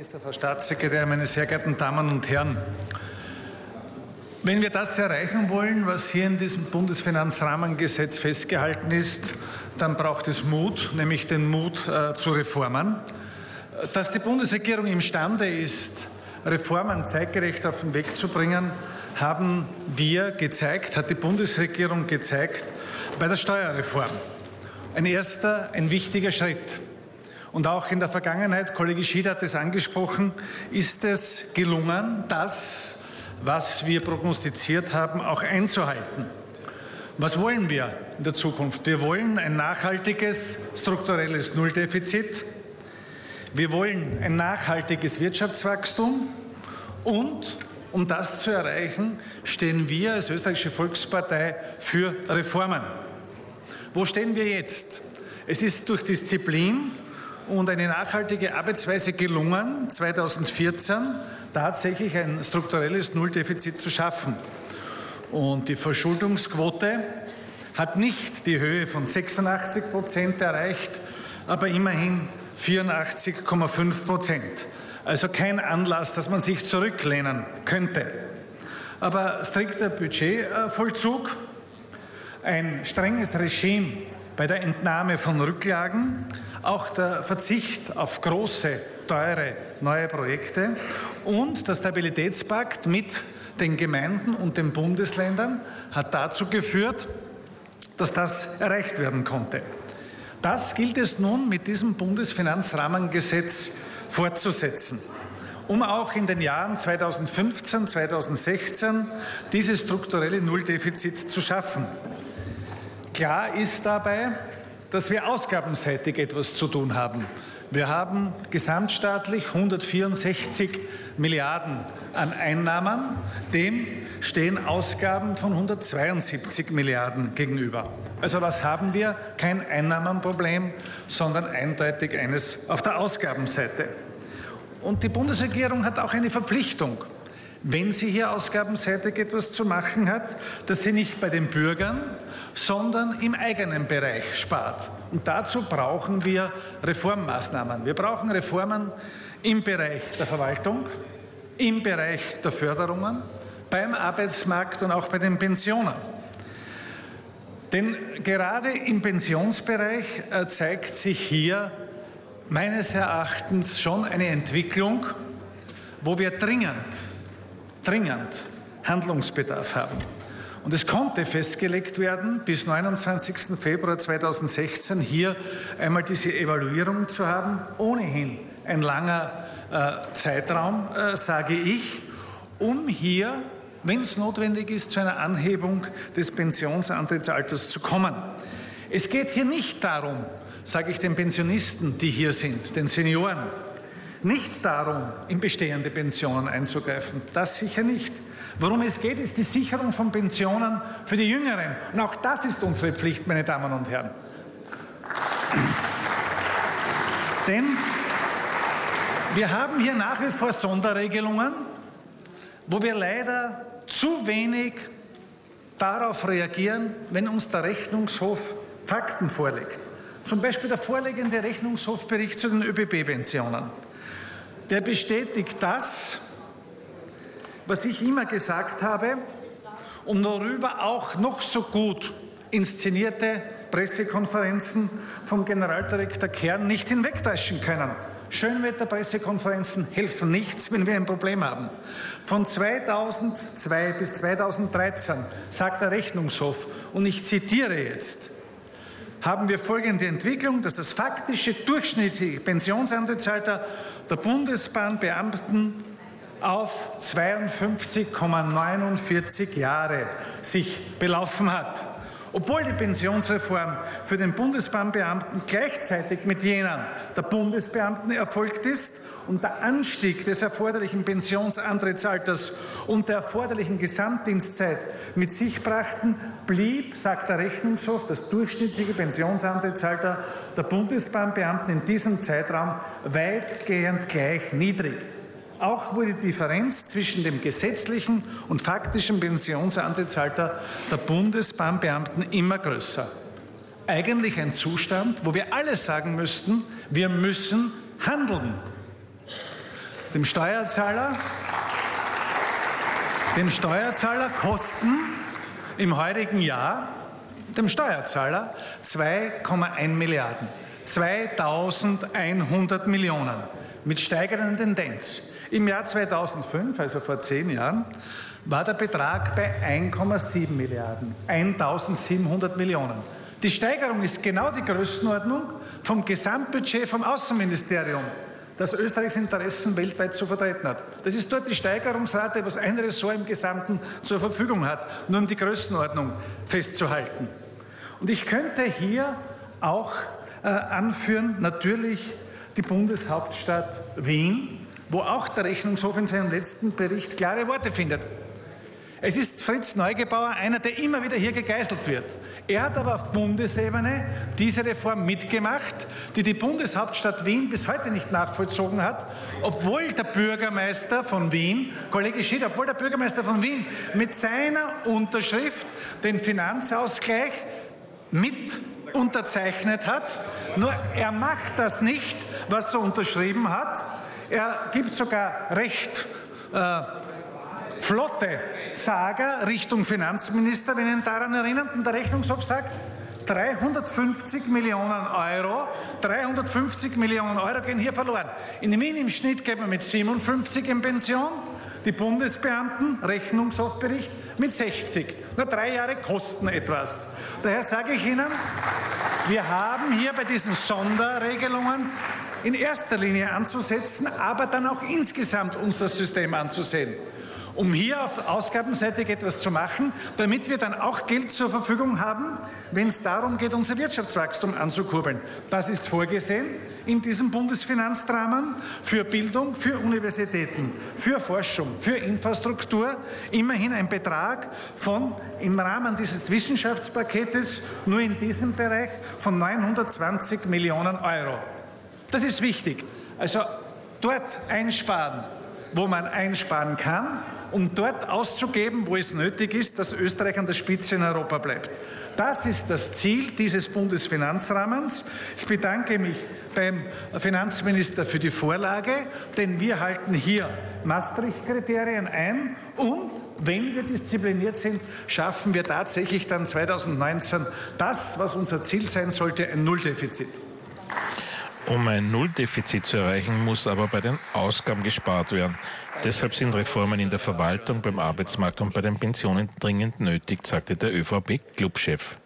Finanzminister, Frau Staatssekretärin, meine sehr geehrten Damen und Herren! Wenn wir das erreichen wollen, was hier in diesem Bundesfinanzrahmengesetz festgehalten ist, dann braucht es Mut, nämlich den Mut äh, zu Reformen. Dass die Bundesregierung imstande ist, Reformen zeitgerecht auf den Weg zu bringen, haben wir gezeigt, hat die Bundesregierung gezeigt bei der Steuerreform. Ein erster, ein wichtiger Schritt. Und auch in der Vergangenheit, Kollege Schied hat es angesprochen, ist es gelungen, das, was wir prognostiziert haben, auch einzuhalten. Was wollen wir in der Zukunft? Wir wollen ein nachhaltiges strukturelles Nulldefizit. Wir wollen ein nachhaltiges Wirtschaftswachstum und um das zu erreichen, stehen wir als österreichische Volkspartei für Reformen. Wo stehen wir jetzt? Es ist durch Disziplin und eine nachhaltige Arbeitsweise gelungen, 2014 tatsächlich ein strukturelles Nulldefizit zu schaffen. Und die Verschuldungsquote hat nicht die Höhe von 86 Prozent erreicht, aber immerhin 84,5 Prozent. Also kein Anlass, dass man sich zurücklehnen könnte. Aber strikter Budgetvollzug, ein strenges Regime bei der Entnahme von Rücklagen, auch der Verzicht auf große, teure neue Projekte und der Stabilitätspakt mit den Gemeinden und den Bundesländern hat dazu geführt, dass das erreicht werden konnte. Das gilt es nun mit diesem Bundesfinanzrahmengesetz fortzusetzen, um auch in den Jahren 2015, 2016 dieses strukturelle Nulldefizit zu schaffen. Klar ist dabei, dass wir ausgabenseitig etwas zu tun haben. Wir haben gesamtstaatlich 164 Milliarden an Einnahmen. Dem stehen Ausgaben von 172 Milliarden gegenüber. Also was haben wir? Kein Einnahmenproblem, sondern eindeutig eines auf der Ausgabenseite. Und die Bundesregierung hat auch eine Verpflichtung, wenn sie hier ausgabenseitig etwas zu machen hat, dass sie nicht bei den Bürgern, sondern im eigenen Bereich spart. Und dazu brauchen wir Reformmaßnahmen. Wir brauchen Reformen im Bereich der Verwaltung, im Bereich der Förderungen, beim Arbeitsmarkt und auch bei den Pensionen. Denn gerade im Pensionsbereich äh, zeigt sich hier meines Erachtens schon eine Entwicklung, wo wir dringend, dringend Handlungsbedarf haben. Und es konnte festgelegt werden, bis 29. Februar 2016 hier einmal diese Evaluierung zu haben. Ohnehin ein langer äh, Zeitraum, äh, sage ich, um hier, wenn es notwendig ist, zu einer Anhebung des Pensionsantrittsalters zu kommen. Es geht hier nicht darum, sage ich den Pensionisten, die hier sind, den Senioren, nicht darum, in bestehende Pensionen einzugreifen. Das sicher nicht. Worum es geht, ist die Sicherung von Pensionen für die Jüngeren. Und auch das ist unsere Pflicht, meine Damen und Herren. Denn wir haben hier nach wie vor Sonderregelungen, wo wir leider zu wenig darauf reagieren, wenn uns der Rechnungshof Fakten vorlegt. Zum Beispiel der vorliegende Rechnungshofbericht zu den ÖBB-Pensionen. Der bestätigt das, was ich immer gesagt habe und worüber auch noch so gut inszenierte Pressekonferenzen vom Generaldirektor Kern nicht hinwegtäuschen können. Schönwetterpressekonferenzen helfen nichts, wenn wir ein Problem haben. Von 2002 bis 2013 sagt der Rechnungshof, und ich zitiere jetzt, haben wir folgende Entwicklung, dass das faktische durchschnittliche Pensionsanteilsalter der Bundesbahnbeamten auf 52,49 Jahre sich belaufen hat. Obwohl die Pensionsreform für den Bundesbahnbeamten gleichzeitig mit jener der Bundesbeamten erfolgt ist und der Anstieg des erforderlichen Pensionsantrittsalters und der erforderlichen Gesamtdienstzeit mit sich brachten, blieb, sagt der Rechnungshof, das durchschnittliche Pensionsantrittsalter der Bundesbahnbeamten in diesem Zeitraum weitgehend gleich niedrig. Auch wurde die Differenz zwischen dem gesetzlichen und faktischen Pensionsantrittsalter der Bundesbahnbeamten immer größer. Eigentlich ein Zustand, wo wir alle sagen müssten, wir müssen handeln. dem Steuerzahler, dem Steuerzahler kosten im heurigen Jahr dem Steuerzahler 2,1 Milliarden. 2100 Millionen mit steigender Tendenz. Im Jahr 2005, also vor zehn Jahren, war der Betrag bei 1,7 Milliarden, 1700 Millionen. Die Steigerung ist genau die Größenordnung vom Gesamtbudget vom Außenministerium, das Österreichs Interessen weltweit zu vertreten hat. Das ist dort die Steigerungsrate, was ein Ressort im Gesamten zur Verfügung hat, nur um die Größenordnung festzuhalten. Und ich könnte hier auch äh, anführen, natürlich die Bundeshauptstadt Wien, wo auch der Rechnungshof in seinem letzten Bericht klare Worte findet. Es ist Fritz Neugebauer einer, der immer wieder hier gegeißelt wird. Er hat aber auf Bundesebene diese Reform mitgemacht, die die Bundeshauptstadt Wien bis heute nicht nachvollzogen hat, obwohl der Bürgermeister von Wien, Kollege Schied, obwohl der Bürgermeister von Wien mit seiner Unterschrift den Finanzausgleich mit unterzeichnet hat. Nur er macht das nicht, was er unterschrieben hat. Er gibt sogar recht äh, flotte Sager Richtung Finanzminister, wenn ihn daran erinnert. Und der Rechnungshof sagt, 350 Millionen Euro, 350 Millionen Euro gehen hier verloren. In Wien im Schnitt geht man mit 57 in Pension, die Bundesbeamten, Rechnungshofbericht, mit 60. Nur drei Jahre kosten etwas. Daher sage ich Ihnen, wir haben hier bei diesen Sonderregelungen in erster Linie anzusetzen, aber dann auch insgesamt uns das System anzusehen um hier auf Ausgabenseitig etwas zu machen, damit wir dann auch Geld zur Verfügung haben, wenn es darum geht, unser Wirtschaftswachstum anzukurbeln. Das ist vorgesehen in diesem Bundesfinanzrahmen für Bildung, für Universitäten, für Forschung, für Infrastruktur. Immerhin ein Betrag von im Rahmen dieses Wissenschaftspaketes nur in diesem Bereich von 920 Millionen Euro. Das ist wichtig. Also dort einsparen, wo man einsparen kann um dort auszugeben, wo es nötig ist, dass Österreich an der Spitze in Europa bleibt. Das ist das Ziel dieses Bundesfinanzrahmens. Ich bedanke mich beim Finanzminister für die Vorlage, denn wir halten hier Maastricht-Kriterien ein und wenn wir diszipliniert sind, schaffen wir tatsächlich dann 2019 das, was unser Ziel sein sollte, ein Nulldefizit. Um ein Nulldefizit zu erreichen, muss aber bei den Ausgaben gespart werden. Deshalb sind Reformen in der Verwaltung, beim Arbeitsmarkt und bei den Pensionen dringend nötig, sagte der ÖVP-Clubchef.